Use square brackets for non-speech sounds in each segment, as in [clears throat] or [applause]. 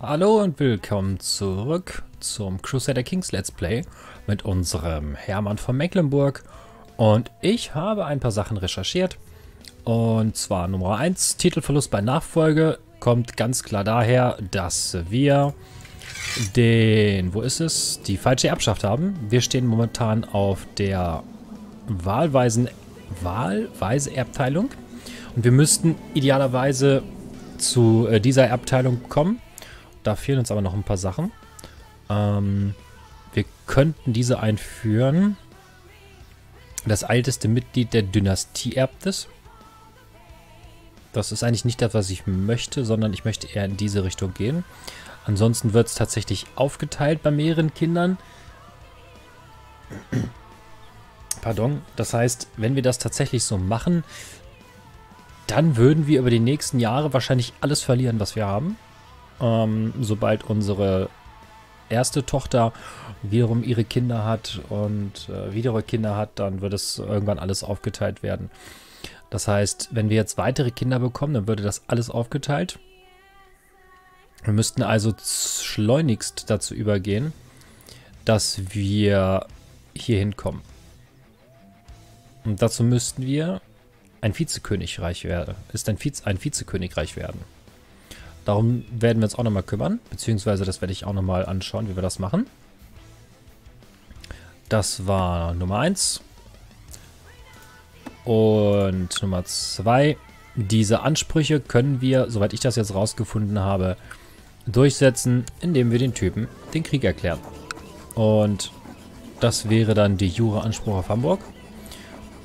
Hallo und willkommen zurück zum Crusader Kings Let's Play mit unserem Hermann von Mecklenburg. Und ich habe ein paar Sachen recherchiert. Und zwar Nummer 1, Titelverlust bei Nachfolge kommt ganz klar daher, dass wir den, wo ist es, die falsche Erbschaft haben. Wir stehen momentan auf der wahlweisen, wahlweise Erbteilung. Und wir müssten idealerweise zu äh, dieser Erbteilung kommen. Da fehlen uns aber noch ein paar Sachen. Ähm, wir könnten diese einführen. Das älteste Mitglied der Dynastie erbt es. Das ist eigentlich nicht das, was ich möchte, sondern ich möchte eher in diese Richtung gehen. Ansonsten wird es tatsächlich aufgeteilt bei mehreren Kindern. [clears throat] Pardon. Das heißt, wenn wir das tatsächlich so machen, dann würden wir über die nächsten Jahre wahrscheinlich alles verlieren, was wir haben. Ähm, sobald unsere erste Tochter wiederum ihre Kinder hat und äh, wieder Kinder hat, dann wird es irgendwann alles aufgeteilt werden. Das heißt, wenn wir jetzt weitere Kinder bekommen, dann würde das alles aufgeteilt. Wir müssten also schleunigst dazu übergehen, dass wir hier hinkommen. Und dazu müssten wir ein Vizekönigreich werden. Ist ein, Vize, ein Vizekönigreich werden. Darum werden wir uns auch nochmal kümmern. Beziehungsweise das werde ich auch nochmal anschauen, wie wir das machen. Das war Nummer 1. Und Nummer 2. Diese Ansprüche können wir, soweit ich das jetzt rausgefunden habe, durchsetzen, indem wir den Typen den Krieg erklären. Und das wäre dann die Jura-Anspruch auf Hamburg.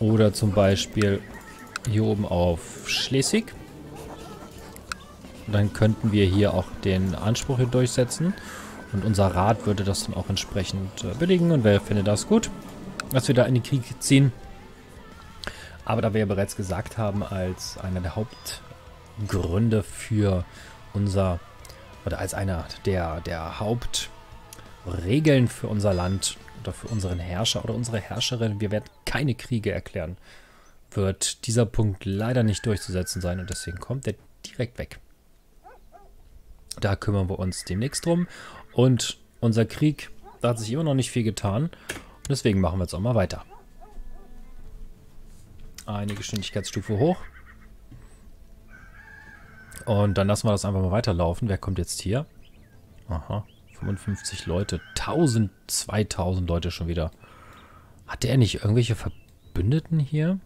Oder zum Beispiel hier oben auf Schleswig. Dann könnten wir hier auch den Anspruch hier durchsetzen. Und unser Rat würde das dann auch entsprechend äh, billigen. Und wer findet das gut, dass wir da in den Krieg ziehen. Aber da wir ja bereits gesagt haben, als einer der Hauptgründe für unser, oder als einer der, der Hauptregeln für unser Land oder für unseren Herrscher oder unsere Herrscherin, wir werden keine Kriege erklären wird dieser Punkt leider nicht durchzusetzen sein und deswegen kommt er direkt weg. Da kümmern wir uns demnächst drum und unser Krieg, da hat sich immer noch nicht viel getan und deswegen machen wir jetzt auch mal weiter. Eine Geschwindigkeitsstufe hoch. Und dann lassen wir das einfach mal weiterlaufen. Wer kommt jetzt hier? Aha, 55 Leute. 1000, 2000 Leute schon wieder. Hat der nicht irgendwelche Verbündeten hier?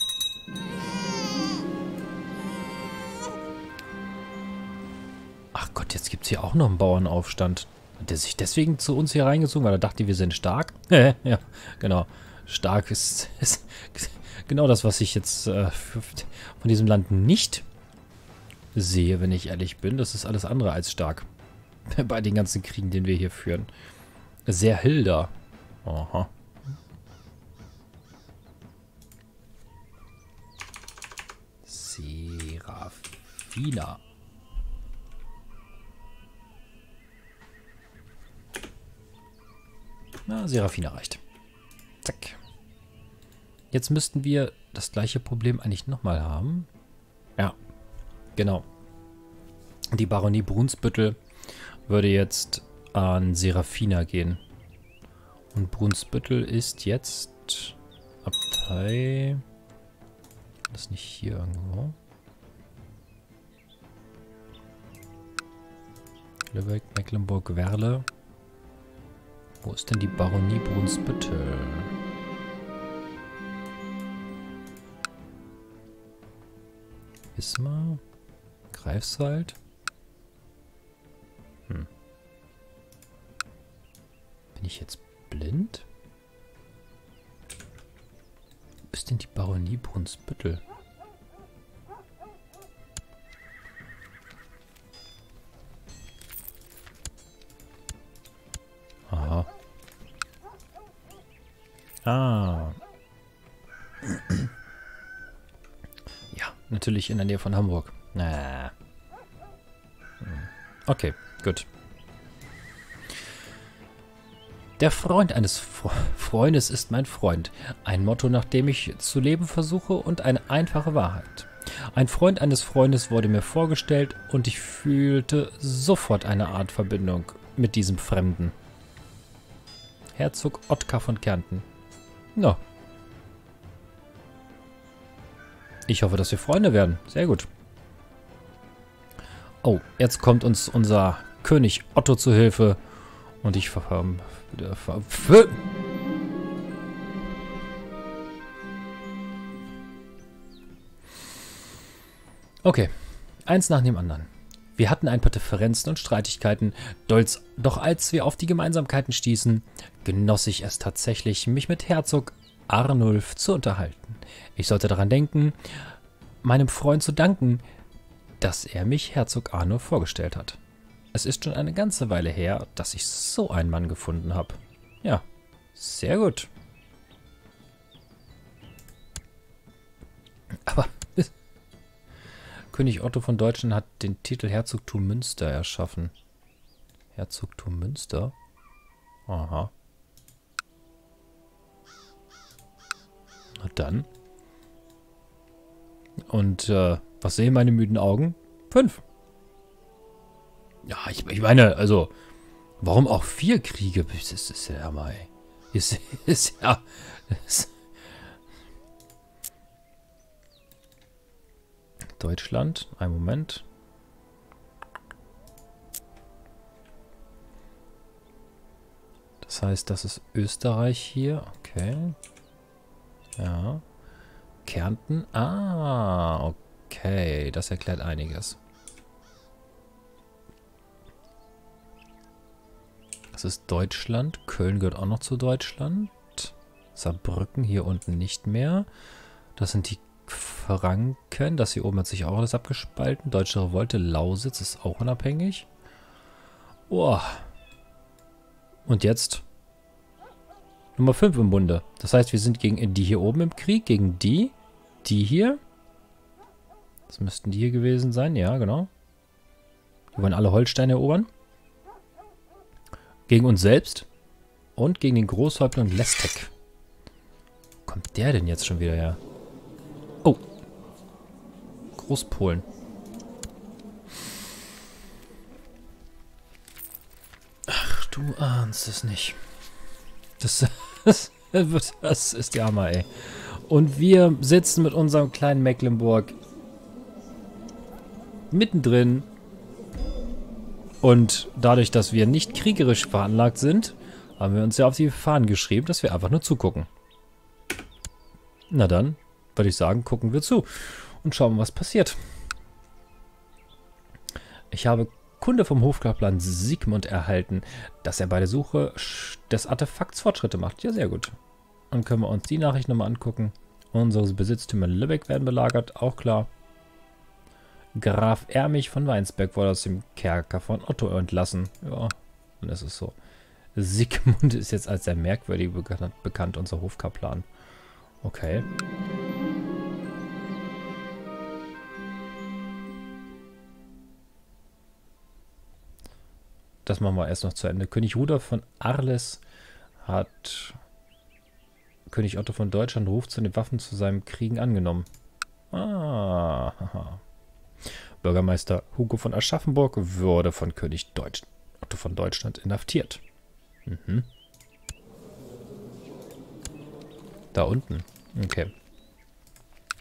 Gott, jetzt gibt es hier auch noch einen Bauernaufstand. Hat der sich deswegen zu uns hier reingezogen, weil er dachte, wir sind stark? [laughs] ja, genau. Stark ist, [laughs] ist, genau das, was ich jetzt äh, von diesem Land nicht sehe, wenn ich ehrlich bin. Das ist alles andere als stark. [laughs] Bei den ganzen Kriegen, den wir hier führen. Sehr Hilda. Aha. Serafina. Na, Serafina reicht. Zack. Jetzt müssten wir das gleiche Problem eigentlich nochmal haben. Ja, genau. Die Baronie Brunsbüttel würde jetzt an Serafina gehen. Und Brunsbüttel ist jetzt Abtei... Das nicht hier irgendwo. Lübeck, Mecklenburg, Werle. Wo ist denn die Baronie Brunsbüttel? Wismar? Greifswald? Hm. Bin ich jetzt blind? Wo ist denn die Baronie Brunsbüttel? Natürlich in der Nähe von Hamburg. Äh. Okay, gut. Der Freund eines Freundes ist mein Freund. Ein Motto, nach dem ich zu leben versuche und eine einfache Wahrheit. Ein Freund eines Freundes wurde mir vorgestellt und ich fühlte sofort eine Art Verbindung mit diesem Fremden. Herzog Ottkar von Kärnten. Ja. Ich hoffe, dass wir Freunde werden. Sehr gut. Oh, jetzt kommt uns unser König Otto zu Hilfe. Und ich ver... ver, ver okay, eins nach dem anderen. Wir hatten ein paar Differenzen und Streitigkeiten, doch als wir auf die Gemeinsamkeiten stießen, genoss ich es tatsächlich, mich mit Herzog Arnulf zu unterhalten. Ich sollte daran denken, meinem Freund zu danken, dass er mich Herzog Arnulf vorgestellt hat. Es ist schon eine ganze Weile her, dass ich so einen Mann gefunden habe. Ja, sehr gut. Aber [laughs] König Otto von Deutschland hat den Titel Herzogtum Münster erschaffen. Herzogtum Münster? Aha. Dann. Und äh, was sehen meine müden Augen? Fünf. Ja, ich, ich meine, also, warum auch vier Kriege? Das ist ja mal, ist, [laughs] ist ja, ist, Deutschland. Ein Moment. Das heißt, das ist Österreich hier. Okay. Ja. Kärnten. Ah, okay. Das erklärt einiges. Das ist Deutschland. Köln gehört auch noch zu Deutschland. Saarbrücken hier unten nicht mehr. Das sind die Franken. Das hier oben hat sich auch alles abgespalten. Deutsche Revolte. Lausitz ist auch unabhängig. Oh. Und jetzt Nummer 5 im Bunde. Das heißt, wir sind gegen die hier oben im Krieg, gegen die, die hier. Das müssten die hier gewesen sein, ja, genau. Die wollen alle Holsteine erobern. Gegen uns selbst und gegen den Großhäuptling Lestek. Wo kommt der denn jetzt schon wieder her? Oh, Großpolen. Ach, du ahnst es nicht. Das, [laughs] das, das ist der Hammer, ey. Und wir sitzen mit unserem kleinen Mecklenburg mittendrin. Und dadurch, dass wir nicht kriegerisch veranlagt sind, haben wir uns ja auf die Fahnen geschrieben, dass wir einfach nur zugucken. Na dann, würde ich sagen, gucken wir zu und schauen, was passiert. Ich habe Kunde vom Hofkaplan Sigmund erhalten, dass er bei der Suche des Artefakts Fortschritte macht. Ja, sehr gut. Dann können wir uns die Nachricht nochmal angucken. Unsere Besitztümer Lübeck werden belagert, auch klar. Graf Ermich von Weinsberg wurde aus dem Kerker von Otto entlassen. Ja, dann ist es so. Sigmund [laughs] ist jetzt als sehr merkwürdig bekannt, unser Hofkaplan. Okay. Das machen wir erst noch zu Ende. König Rudolf von Arles hat König Otto von Deutschland ruft zu den Waffen zu seinem Kriegen angenommen. Ah. [laughs] Bürgermeister Hugo von Aschaffenburg wurde von König Deutsch, Otto von Deutschland inhaftiert. Mhm. Da unten. Okay.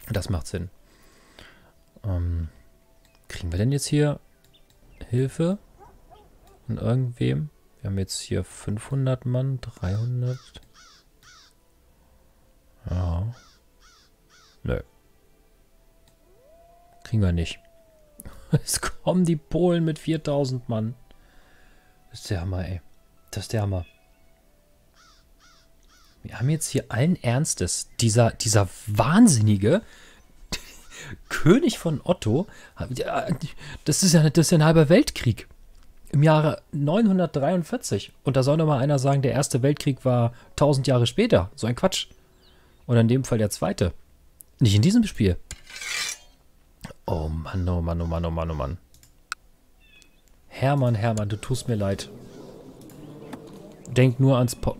Das macht Sinn. Ähm, kriegen wir denn jetzt hier Hilfe? Von irgendwem? Wir haben jetzt hier 500 Mann, 300. Ja. Nö. Kriegen wir nicht. [laughs] Es kommen die Polen mit 4000 Mann. Das ist der Hammer, ey. Das ist der Hammer. Wir haben jetzt hier allen Ernstes, dieser, dieser wahnsinnige [laughs] König von Otto, das ist ja, das ist ja ein halber Weltkrieg. Im Jahre 943. Und da soll noch mal einer sagen, der Erste Weltkrieg war 1000 Jahre später. So ein Quatsch. Oder in dem Fall der Zweite. Nicht in diesem Spiel. Oh Mann, oh Mann, oh Mann, oh Mann, oh Mann. Hermann, Hermann, du tust mir leid. Denk nur ans po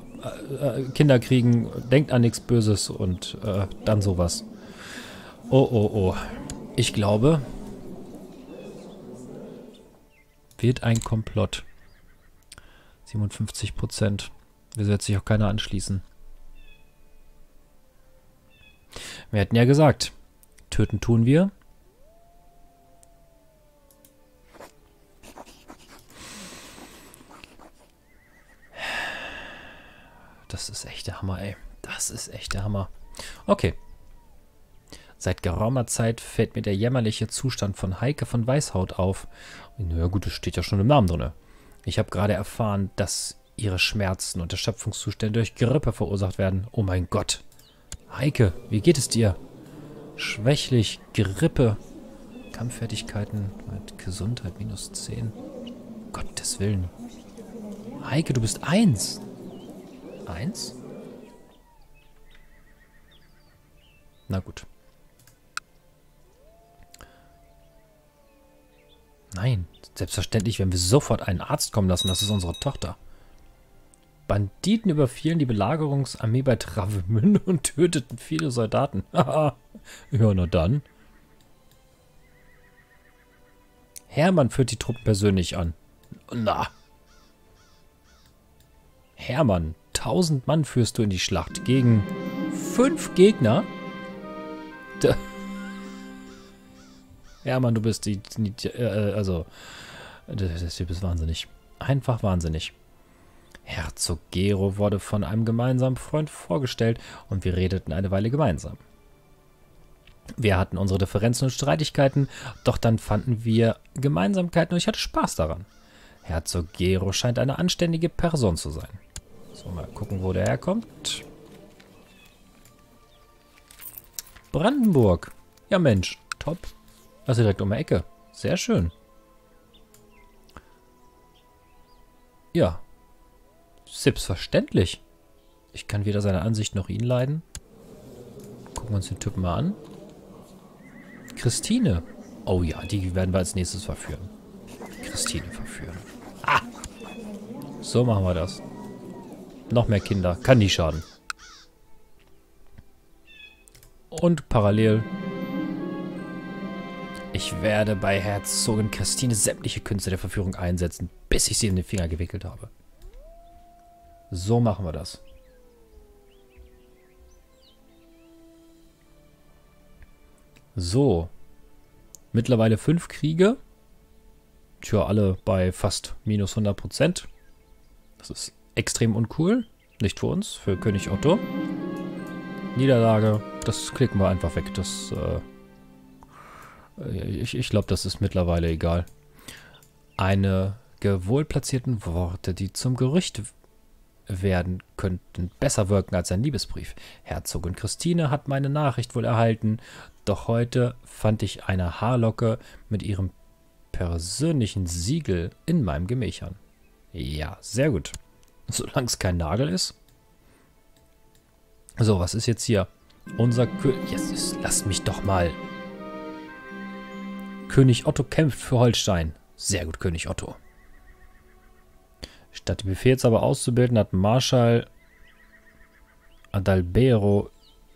äh, Kinder kriegen, denkt an nichts Böses und äh, dann sowas. Oh, oh, oh. Ich glaube, wird ein Komplott. 57 Prozent. Wieso wird sich auch keiner anschließen? Wir hätten ja gesagt, töten tun wir. Das ist echt der Hammer, ey. Das ist echt der Hammer. Okay. Seit geraumer Zeit fällt mir der jämmerliche Zustand von Heike von Weißhaut auf. Na gut, das steht ja schon im Namen drin. Ich habe gerade erfahren, dass ihre Schmerzen und Erschöpfungszustände durch Grippe verursacht werden. Oh mein Gott. Heike, wie geht es dir? Schwächlich, Grippe, Kampffertigkeiten mit Gesundheit minus 10. Gottes Willen. Heike, du bist eins. Eins? Na gut. Nein, selbstverständlich werden wir sofort einen Arzt kommen lassen. Das ist unsere Tochter. Banditen überfielen die Belagerungsarmee bei Travemünde [laughs] und töteten viele Soldaten. [laughs] ja, na dann. Hermann führt die Truppen persönlich an. Na. Hermann, tausend Mann führst du in die Schlacht gegen fünf Gegner? Da. Hermann, du bist die, die äh, also, das Typ ist wahnsinnig. Einfach wahnsinnig. Herzog Gero wurde von einem gemeinsamen Freund vorgestellt und wir redeten eine Weile gemeinsam. Wir hatten unsere Differenzen und Streitigkeiten, doch dann fanden wir Gemeinsamkeiten und ich hatte Spaß daran. Herzog Gero scheint eine anständige Person zu sein. So, mal gucken, wo der herkommt. Brandenburg. Ja, Mensch. Top. Also direkt um die Ecke. Sehr schön. Ja. Selbstverständlich. Ich kann weder seine Ansicht noch ihn leiden. Gucken wir uns den Typen mal an. Christine. Oh ja, die werden wir als nächstes verführen. Christine verführen. Ah! So machen wir das. Noch mehr Kinder. Kann nie schaden. Und parallel ich werde bei Herzogin Christine sämtliche Künste der Verführung einsetzen, bis ich sie in den Finger gewickelt habe. So machen wir das. So. Mittlerweile fünf Kriege. Tja, alle bei fast minus 100 Prozent. Das ist extrem uncool. Nicht für uns, für König Otto. Niederlage, das klicken wir einfach weg. Das äh, ich, ich glaube, das ist mittlerweile egal. Eine gewohlplatzierten Worte, die zum Gerücht werden könnten, besser wirken als ein Liebesbrief. Herzogin Christine hat meine Nachricht wohl erhalten, doch heute fand ich eine Haarlocke mit ihrem persönlichen Siegel in meinem Gemächern. Ja, sehr gut. Solange es kein Nagel ist. So, was ist jetzt hier? Unser König... Yes, lasst mich doch mal König Otto kämpft für Holstein. Sehr gut, König Otto. Statt die Befehlshaber auszubilden, hat Marschall Adalbero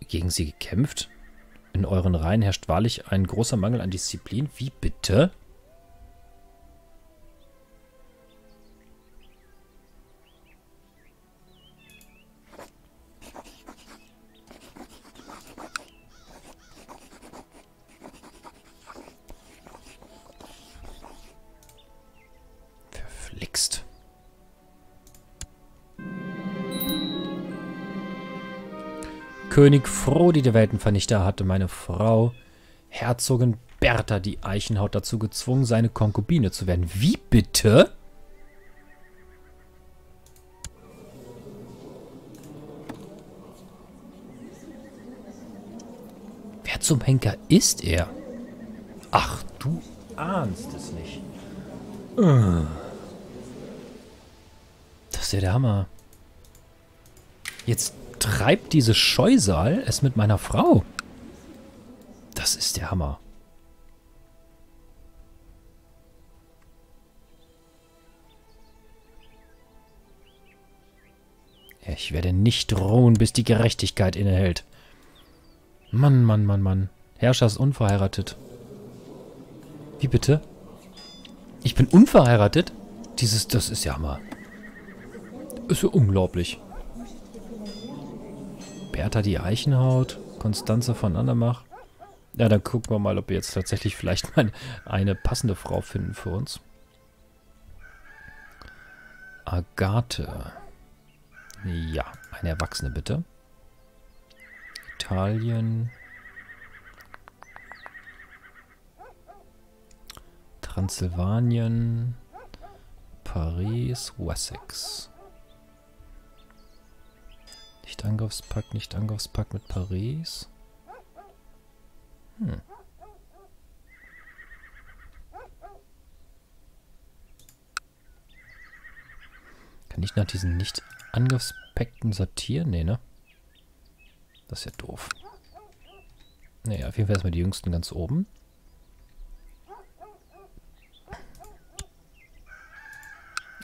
gegen sie gekämpft. In euren Reihen herrscht wahrlich ein großer Mangel an Disziplin. Wie bitte? König Frodi, der Weltenvernichter, hatte meine Frau, Herzogin Bertha, die Eichenhaut dazu gezwungen, seine Konkubine zu werden. Wie bitte? Wer zum Henker ist er? Ach, du ahnst es nicht. Das ist ja der Hammer. Jetzt treibt diese Scheusal es mit meiner Frau? Das ist der Hammer. Ich werde nicht ruhen, bis die Gerechtigkeit innehält. Mann, Mann, Mann, Mann. Herrscher ist unverheiratet. Wie bitte? Ich bin unverheiratet? Dieses, das ist ja mal... Ist ja unglaublich. Bertha die Eichenhaut, Konstanze von Andermach. Ja, dann gucken wir mal, ob wir jetzt tatsächlich vielleicht mal eine passende Frau finden für uns. Agathe. Ja, eine Erwachsene bitte. Italien. Transsilvanien. Paris, Wessex. Nicht Angriffspakt, nicht Angriffspakt mit Paris. Hm. Kann ich nach diesen Nicht-Angriffspakten sortieren? Nee, ne? Das ist ja doof. Naja, auf jeden Fall erstmal die Jüngsten ganz oben.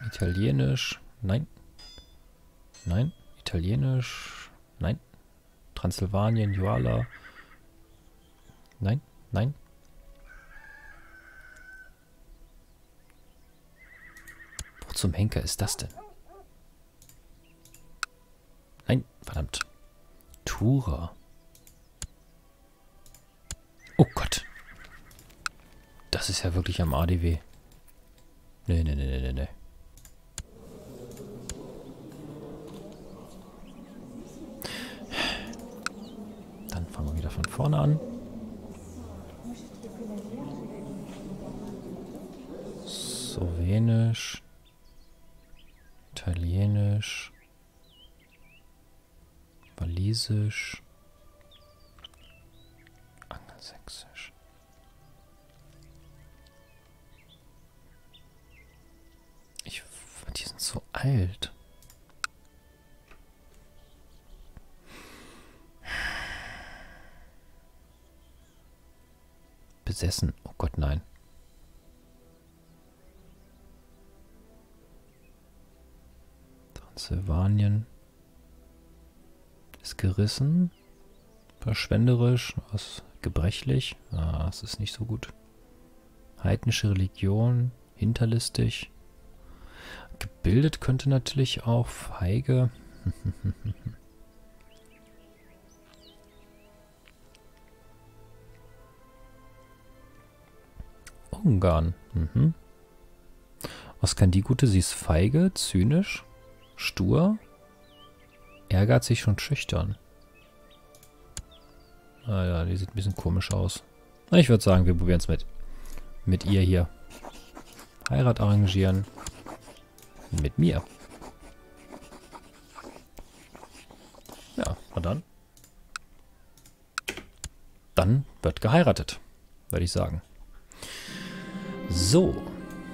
Italienisch. Nein. Nein. Italienisch. Nein. Transsilvanien, Juala. Nein. Nein. Wo zum Henker ist das denn? Nein, verdammt. Tura. Oh Gott. Das ist ja wirklich am ADW. Nee, nee, nee, nee, nee. Dann fangen wir wieder von vorne an. Slowenisch. Italienisch. Walisisch. Angelsächsisch. Ich, die sind so alt. Besessen. Oh Gott, nein. Transsilvanien ist gerissen. Verschwenderisch, was gebrechlich. Ah, das ist nicht so gut. Heidnische Religion, hinterlistig. Gebildet könnte natürlich auch feige. [laughs] Ungarn. Mhm. Was kann die gute? Sie ist feige, zynisch, stur, ehrgeizig und schüchtern. Ah ja, die sieht ein bisschen komisch aus. Ich würde sagen, wir probieren es mit, mit ihr hier. Heirat arrangieren. Mit mir. Ja, na dann. Dann wird geheiratet, würde ich sagen. So,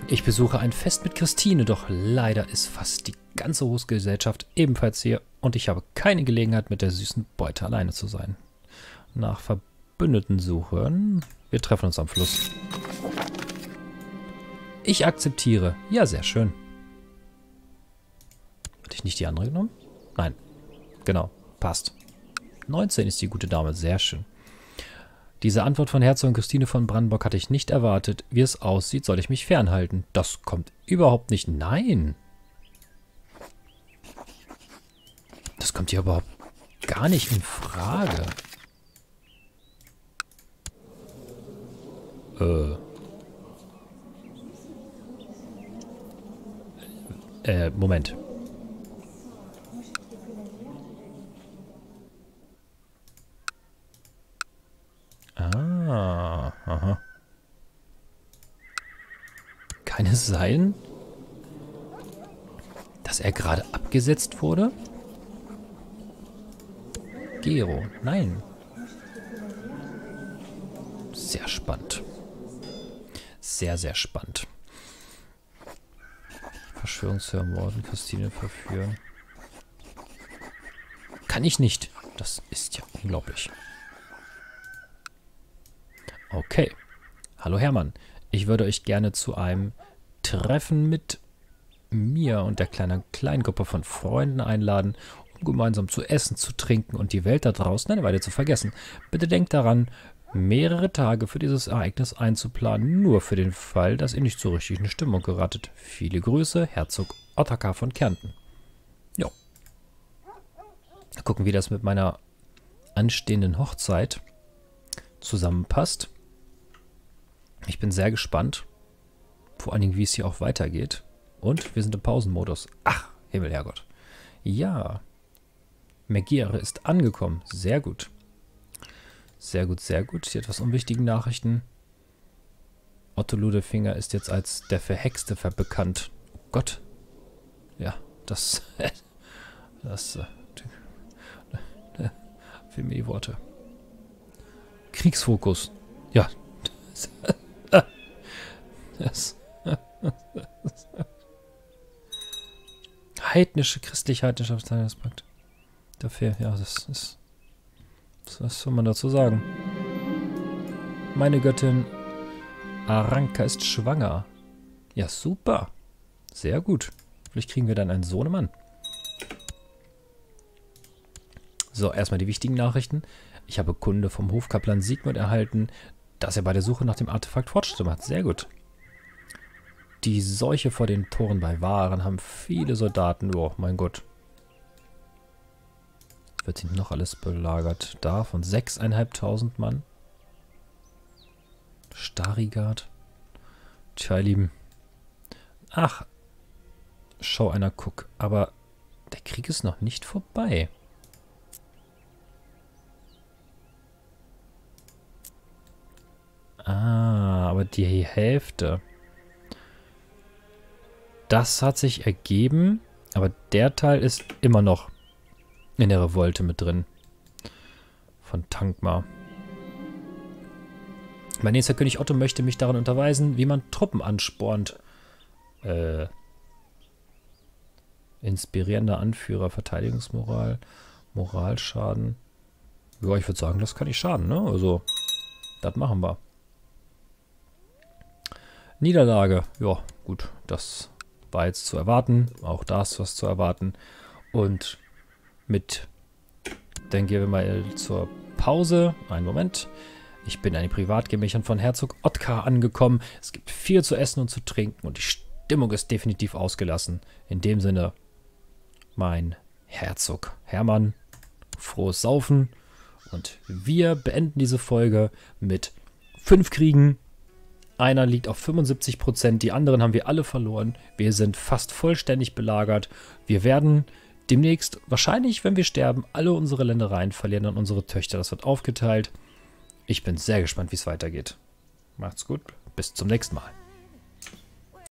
ich besuche ein Fest mit Christine, doch leider ist fast die ganze Hostgesellschaft ebenfalls hier und ich habe keine Gelegenheit, mit der süßen Beute alleine zu sein. Nach Verbündeten suchen. Wir treffen uns am Fluss. Ich akzeptiere. Ja, sehr schön. Hatte ich nicht die andere genommen? Nein. Genau. Passt. 19 ist die gute Dame. Sehr schön. Diese Antwort von Herzogin Christine von Brandenburg hatte ich nicht erwartet. Wie es aussieht, soll ich mich fernhalten. Das kommt überhaupt nicht. Nein. Das kommt hier überhaupt gar nicht in Frage. Äh. Äh, Moment. Ah, aha. Kann es sein, dass er gerade abgesetzt wurde? Gero, nein. Sehr spannend. Sehr, sehr spannend. Verschwörungshör morden, Christine verführen. Kann ich nicht. Das ist ja unglaublich. Okay. Hallo Hermann. Ich würde euch gerne zu einem Treffen mit mir und der kleinen Kleingruppe von Freunden einladen, um gemeinsam zu essen, zu trinken und die Welt da draußen eine Weile zu vergessen. Bitte denkt daran, mehrere Tage für dieses Ereignis einzuplanen, nur für den Fall, dass ihr nicht so richtig in Stimmung geratet. Viele Grüße, Herzog Ottokar von Kärnten. Jo. Gucken, wie das mit meiner anstehenden Hochzeit zusammenpasst. Ich bin sehr gespannt. Vor allen Dingen, wie es hier auch weitergeht. Und wir sind im Pausenmodus. Ach, Himmel, Herrgott. Ja. Megiere ist angekommen. Sehr gut. Sehr gut, sehr gut. Hier etwas unwichtigen Nachrichten. Otto Ludefinger ist jetzt als der Verhexte bekannt. Oh Gott. Ja, das... [laughs] das... Äh, [laughs] fehlen mir die Worte. Kriegsfokus. Ja. [laughs] Das, heidnische, christlich-heidnische Abteilungspakt. Dafür, ja, das ist... Was soll man dazu sagen? Meine Göttin Aranka ist schwanger. Ja, super. Sehr gut. Vielleicht kriegen wir dann einen Sohnemann. So, erstmal die wichtigen Nachrichten. Ich habe Kunde vom Hofkaplan Sigmund erhalten, dass er bei der Suche nach dem Artefakt Fortschritte macht. Sehr gut. Die Seuche vor den Toren bei Waren haben viele Soldaten. Oh, mein Gott. Wird hinten noch alles belagert? Da von 6.500 Mann. Starigard. Tja, ihr Lieben. Ach. Schau einer guck. Aber der Krieg ist noch nicht vorbei. Ah, aber die Hälfte. Das hat sich ergeben, aber der Teil ist immer noch in der Revolte mit drin. Von Tankmar. Mein nächster König Otto möchte mich daran unterweisen, wie man Truppen anspornt. Äh, inspirierender Anführer, Verteidigungsmoral, Moralschaden. Ja, ich würde sagen, das kann nicht schaden, ne? Also, das machen wir. Niederlage. Ja, gut, das war jetzt zu erwarten. Auch da ist was zu erwarten. Und mit, dann gehen wir mal zur Pause. Einen Moment. Ich bin an den Privatgemächern von Herzog Otkar angekommen. Es gibt viel zu essen und zu trinken und die Stimmung ist definitiv ausgelassen. In dem Sinne, mein Herzog Hermann, frohes Saufen. Und wir beenden diese Folge mit fünf Kriegen, einer liegt auf 75 Prozent, die anderen haben wir alle verloren. Wir sind fast vollständig belagert. Wir werden demnächst, wahrscheinlich, wenn wir sterben, alle unsere Ländereien verlieren an unsere Töchter. Das wird aufgeteilt. Ich bin sehr gespannt, wie es weitergeht. Macht's gut. Bis zum nächsten Mal.